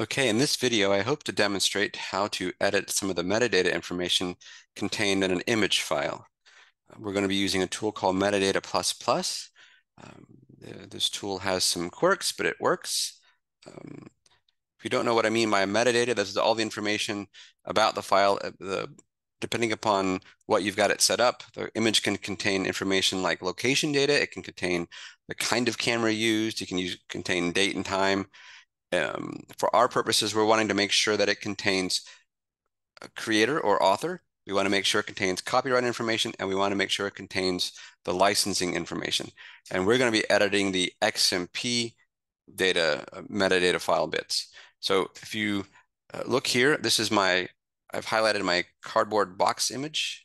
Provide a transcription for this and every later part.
Okay, in this video, I hope to demonstrate how to edit some of the metadata information contained in an image file. We're going to be using a tool called Metadata++. Um, this tool has some quirks, but it works. Um, if you don't know what I mean by metadata, this is all the information about the file. Uh, the, depending upon what you've got it set up, the image can contain information like location data. It can contain the kind of camera used. It can use, contain date and time um, for our purposes, we're wanting to make sure that it contains a creator or author. We want to make sure it contains copyright information, and we want to make sure it contains the licensing information. And we're going to be editing the XMP data uh, metadata file bits. So if you uh, look here, this is my, I've highlighted my cardboard box image.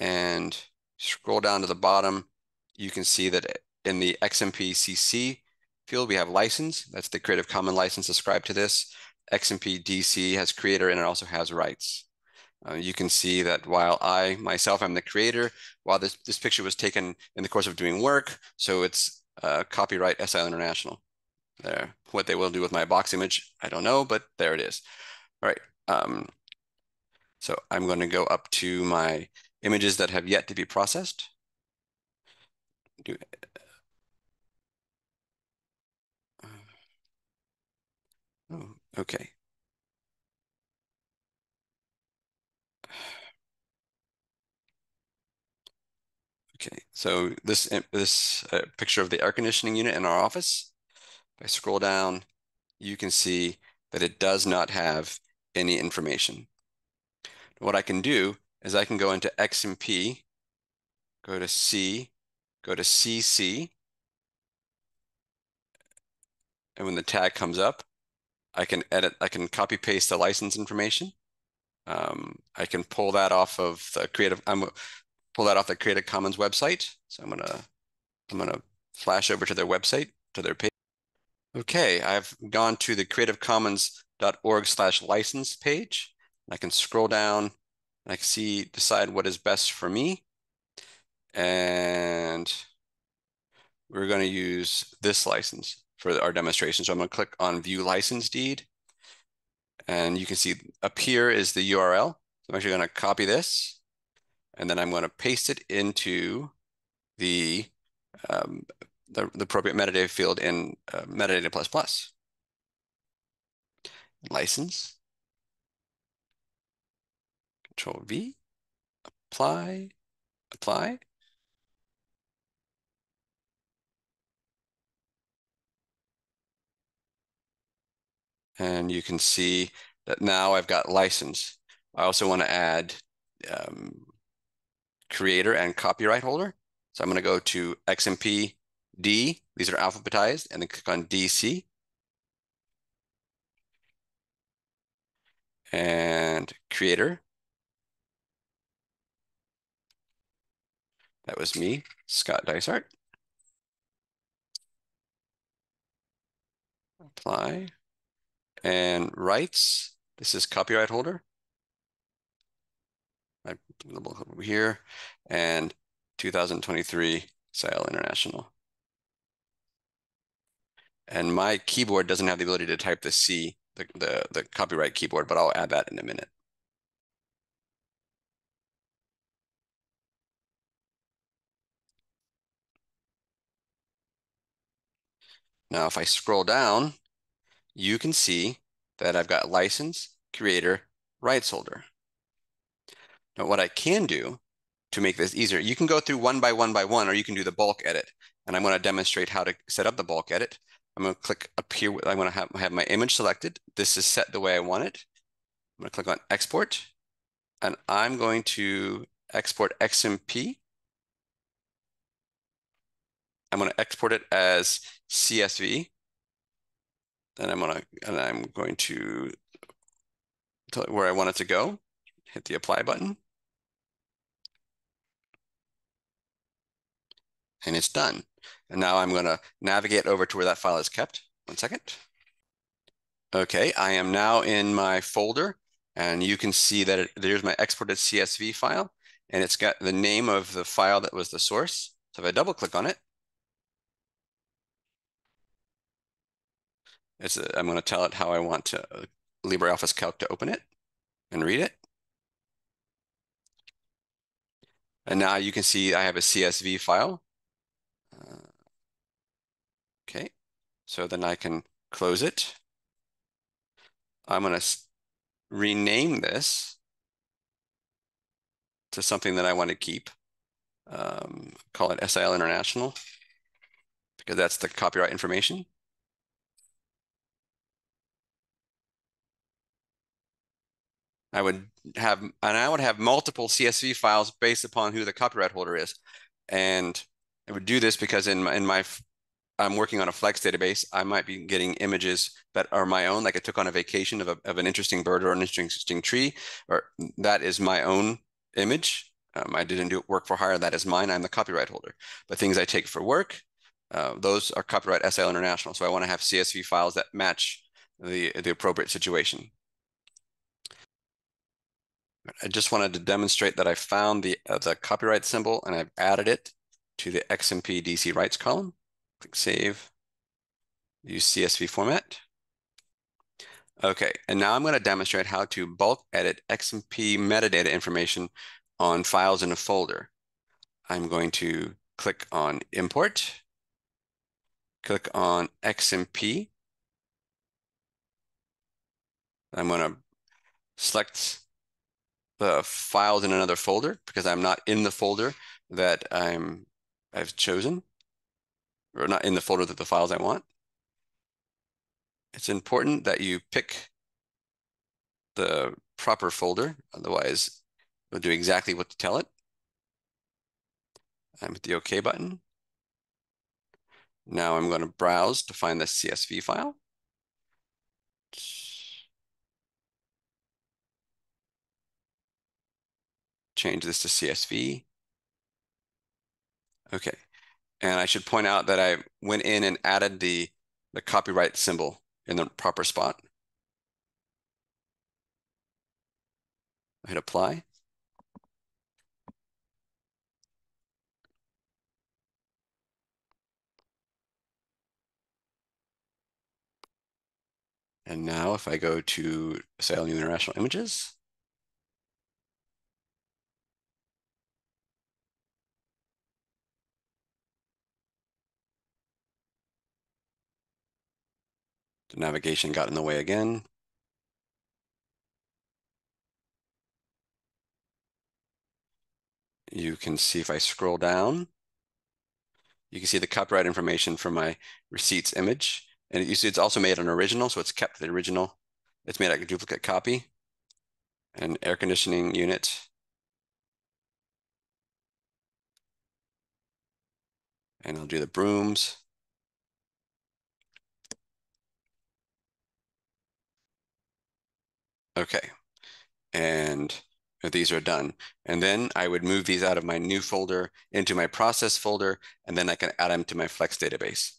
And scroll down to the bottom, you can see that in the XMP CC field, we have license. That's the Creative Commons license ascribed to this. XMP DC has creator and it also has rights. Uh, you can see that while I myself am the creator, while this, this picture was taken in the course of doing work, so it's uh, copyright SIL International. There, what they will do with my box image, I don't know, but there it is. All right. Um, so I'm going to go up to my images that have yet to be processed. Do Oh, okay. Okay, so this this uh, picture of the air conditioning unit in our office, if I scroll down, you can see that it does not have any information. What I can do is I can go into XMP, go to C, go to CC, and when the tag comes up, I can edit, I can copy paste the license information. Um, I can pull that off of the creative, I'm pull that off the Creative Commons website. So I'm gonna, I'm gonna flash over to their website, to their page. Okay, I've gone to the creativecommons.org slash license page. I can scroll down and I can see, decide what is best for me. And we're gonna use this license for our demonstration. So I'm going to click on view license deed. And you can see up here is the URL. So I'm actually going to copy this and then I'm going to paste it into the, um, the, the, appropriate metadata field in uh, metadata plus plus. License, control V, apply, apply. And you can see that now I've got license. I also want to add um, creator and copyright holder. So I'm going to go to XMP D. These are alphabetized, and then click on DC. And creator. That was me, Scott Dysart. Apply and rights. This is copyright holder. I look over here and 2023 SIL International. And my keyboard doesn't have the ability to type the C, the, the, the copyright keyboard, but I'll add that in a minute. Now, if I scroll down, you can see that I've got license, creator, rights holder. Now what I can do to make this easier, you can go through one by one by one, or you can do the bulk edit. And I'm going to demonstrate how to set up the bulk edit. I'm going to click up here. I'm going to have, have my image selected. This is set the way I want it. I'm going to click on export and I'm going to export XMP. I'm going to export it as CSV and I'm gonna and I'm going to tell it where I want it to go. Hit the apply button. And it's done. And now I'm gonna navigate over to where that file is kept. One second. Okay, I am now in my folder and you can see that it, there's my exported CSV file and it's got the name of the file that was the source. So if I double click on it, A, I'm going to tell it how I want to LibreOffice Calc to open it and read it. And now you can see I have a CSV file. Uh, okay, so then I can close it. I'm going to rename this to something that I want to keep. Um, call it SIL International because that's the copyright information. I would have, and I would have multiple CSV files based upon who the copyright holder is. And I would do this because in my, in my, I'm working on a FLEx database. I might be getting images that are my own, like I took on a vacation of, a, of an interesting bird or an interesting tree, or that is my own image. Um, I didn't do work for hire. That is mine. I'm the copyright holder. But things I take for work, uh, those are copyright SIL International. So I want to have CSV files that match the, the appropriate situation. I just wanted to demonstrate that I found the, uh, the copyright symbol and I've added it to the XMP DC rights column. Click Save, use CSV format. Okay, and now I'm going to demonstrate how to bulk edit XMP metadata information on files in a folder. I'm going to click on Import, click on XMP. I'm going to select the files in another folder because I'm not in the folder that I'm I've chosen or not in the folder that the files I want. It's important that you pick the proper folder, otherwise it'll do exactly what to tell it. I'm at the OK button. Now I'm going to browse to find the CSV file. Change this to CSV. Okay, and I should point out that I went in and added the, the copyright symbol in the proper spot. I hit apply. And now if I go to Sale New International Images, The navigation got in the way again. You can see if I scroll down, you can see the copyright information for my receipts image. And you see it's also made an original, so it's kept the original. It's made like a duplicate copy. An air conditioning unit. And I'll do the brooms. Okay. And these are done. And then I would move these out of my new folder into my process folder, and then I can add them to my FLEx database.